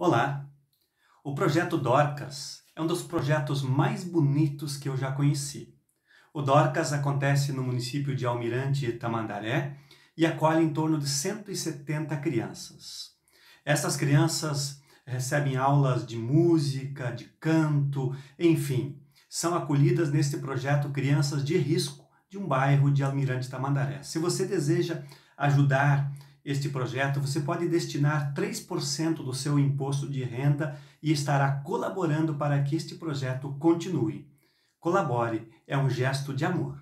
Olá! O projeto Dorcas é um dos projetos mais bonitos que eu já conheci. O Dorcas acontece no município de Almirante Tamandaré e acolhe em torno de 170 crianças. Essas crianças recebem aulas de música, de canto, enfim, são acolhidas neste projeto crianças de risco de um bairro de Almirante Tamandaré. Se você deseja ajudar este projeto, você pode destinar 3% do seu imposto de renda e estará colaborando para que este projeto continue. Colabore, é um gesto de amor.